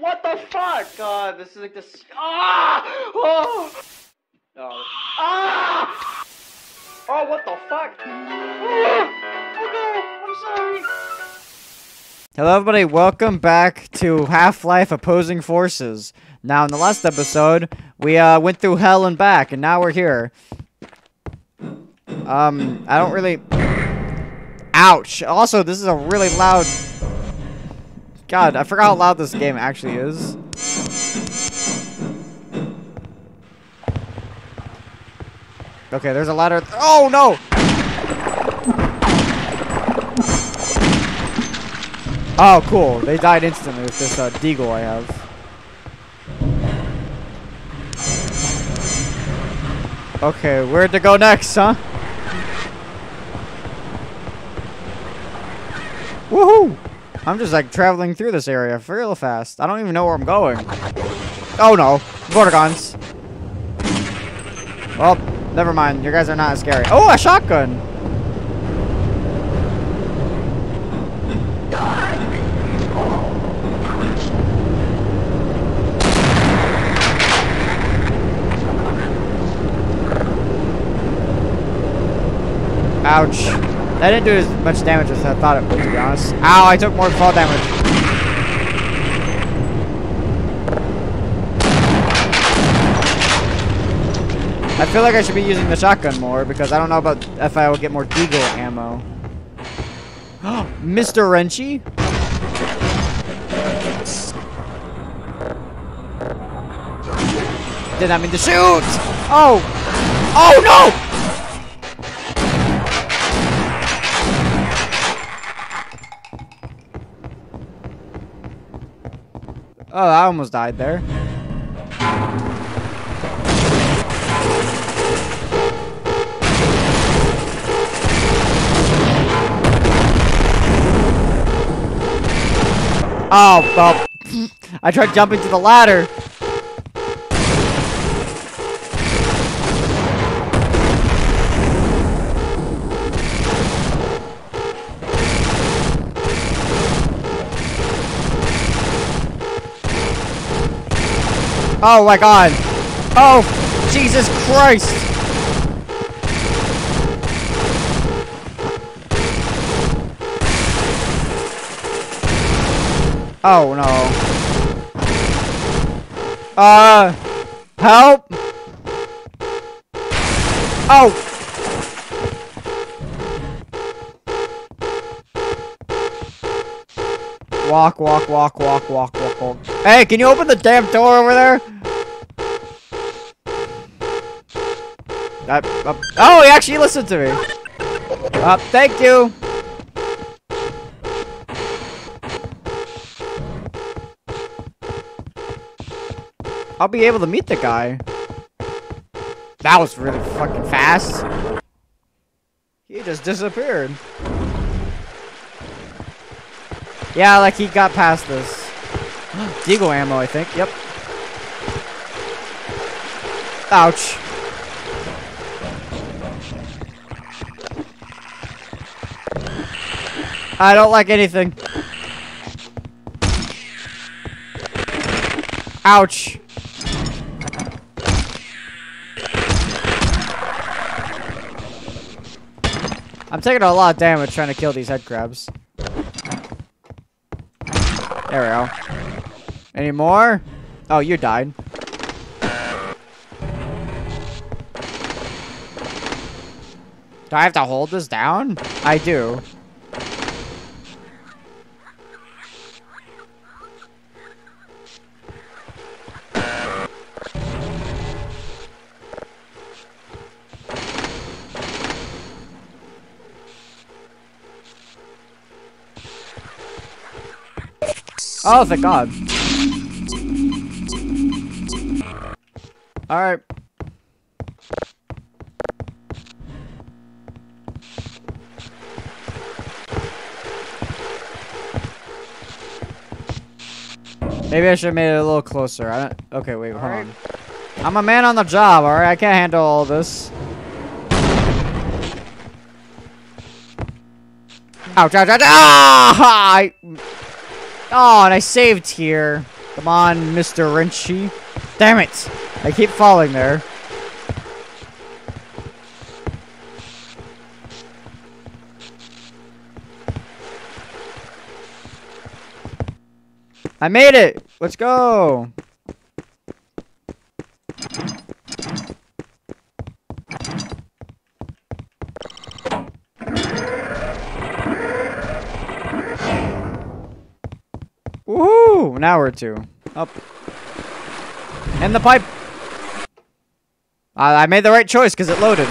What the fuck? God, this is like this. Ah! Oh! Oh. Ah! Oh, what the fuck? Ah! Okay, I'm sorry. Hello, everybody. Welcome back to Half-Life Opposing Forces. Now, in the last episode, we uh, went through hell and back, and now we're here. Um, I don't really... Ouch! Also, this is a really loud... God, I forgot how loud this game actually is. Okay, there's a ladder. Oh, no! Oh, cool. They died instantly with this uh, deagle I have. Okay, where to go next, huh? Woohoo! I'm just like traveling through this area real fast. I don't even know where I'm going. Oh no, Vortigaunts. Well, never mind. You guys are not as scary. Oh, a shotgun! Ouch. That didn't do as much damage as I thought it would, to be honest. Ow, I took more fall damage. I feel like I should be using the shotgun more because I don't know about if I will get more deagle ammo. Mr. Wrenchy? Did I mean to shoot! Oh! Oh no! Oh, I almost died there. Oh, well. I tried jumping to the ladder. Oh my god. Oh, Jesus Christ. Oh no. Uh, help. Oh. Walk, walk, walk, walk, walk, walk, walk. Hey, can you open the damn door over there? Uh, uh, oh, he actually listened to me. Uh, thank you. I'll be able to meet the guy. That was really fucking fast. He just disappeared. Yeah, like he got past this. Deagle ammo, I think. Yep. Ouch. I don't like anything. Ouch. I'm taking a lot of damage trying to kill these head crabs. There we go. Any more? Oh, you died. Do I have to hold this down? I do. Oh, thank God. Alright. Maybe I should have made it a little closer. I don't, okay, wait, hold right. on. I'm a man on the job, alright? I can't handle all this. Ouch, ouch, ouch! Ah! I, oh, and I saved here. Come on, Mr. Wrenchy. Damn it! I keep falling there. I made it! Let's go! Woohoo! Now we're two. Up. In the pipe! I I made the right choice because it loaded.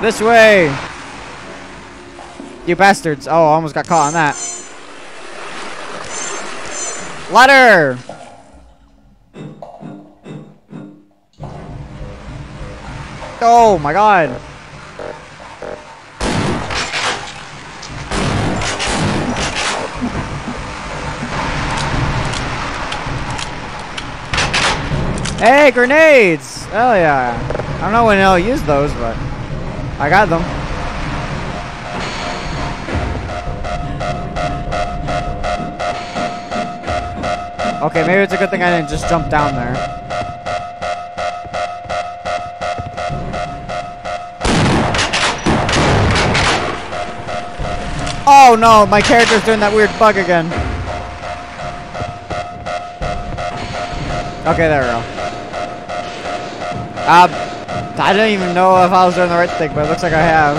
This way! You bastards. Oh, I almost got caught on that. Ladder! Oh my god. Hey, grenades! Hell yeah. I don't know when I'll use those, but I got them. Okay, maybe it's a good thing I didn't just jump down there. Oh no, my character's doing that weird bug again. Okay, there we go. Uh, I don't even know if I was doing the right thing, but it looks like I have.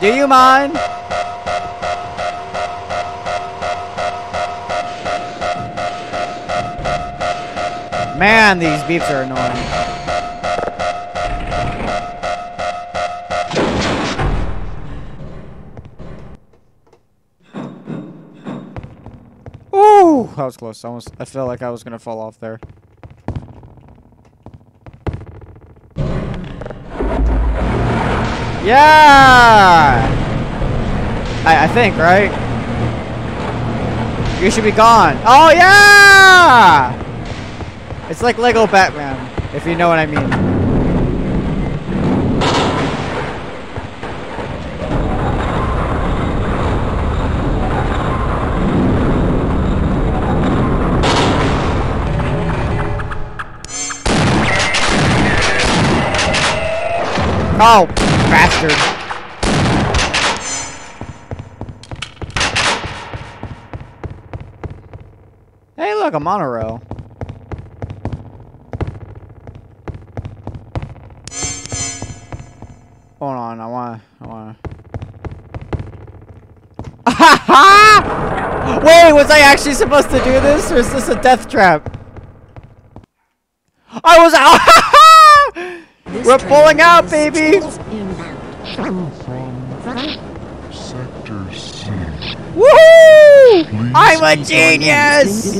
Do you mind? Man, these beeps are annoying. Ooh, that was close. I almost, I felt like I was gonna fall off there. Yeah! I, I think, right? You should be gone. Oh, yeah! It's like Lego Batman, if you know what I mean. Oh, bastard. Hey, look, I'm on a monorail. Hold on, I wanna, I wanna. Wait, was I actually supposed to do this, or is this a death trap? I was out. We're pulling out, baby. Woohoo! I'm a genius.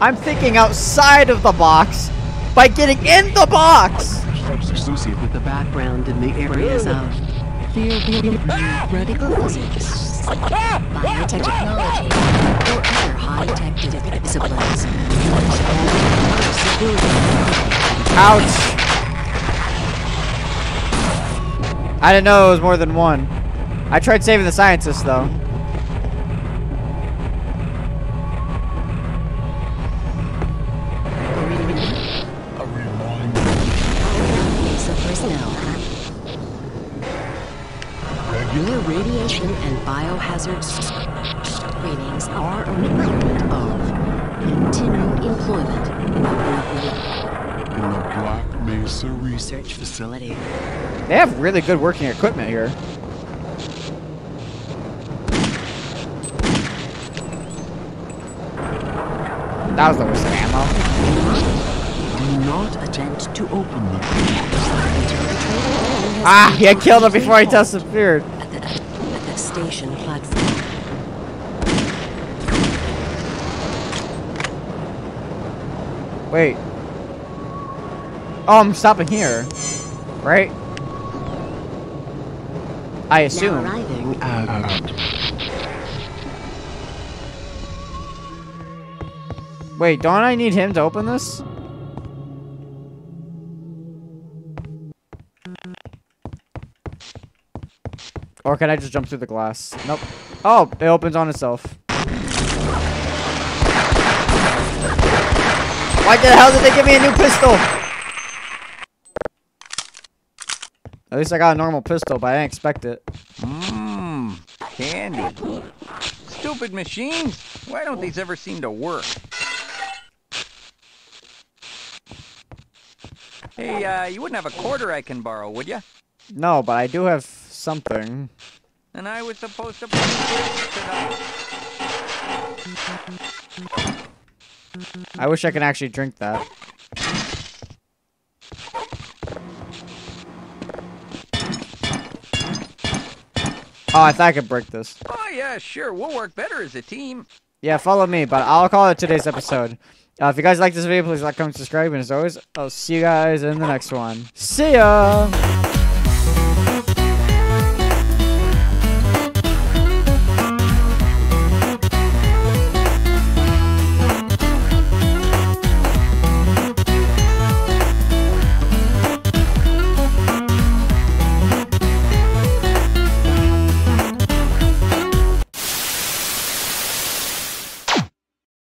I'm thinking outside of the box by getting in the box. With the background in the areas of theoretical physics, Ouch. I didn't know it was more than one. I tried saving the scientists though. Biohazard screenings are a requirement of continuing employment In the Black Mesa Research. research facility. They have really good working equipment here. That was the waste of ammo. Do not attempt to open them. Ah, he had killed him before he disappeared. At the, at the station platform. Wait. Oh, I'm stopping here. Right? I assume. Wait, don't I need him to open this? Or can I just jump through the glass? Nope. Oh, it opens on itself. Why the hell did they give me a new pistol? At least I got a normal pistol, but I didn't expect it. Mmm, candy. Stupid machines. Why don't these ever seem to work? Hey, uh, you wouldn't have a quarter I can borrow, would you? No, but I do have something. And I was supposed to bring this tonight. I wish I could actually drink that. Oh, I thought I could break this. Oh, yeah, sure. We'll work better as a team. Yeah, follow me, but I'll call it today's episode. Uh, if you guys like this video, please like, comment, subscribe, and as always, I'll see you guys in the next one. See ya!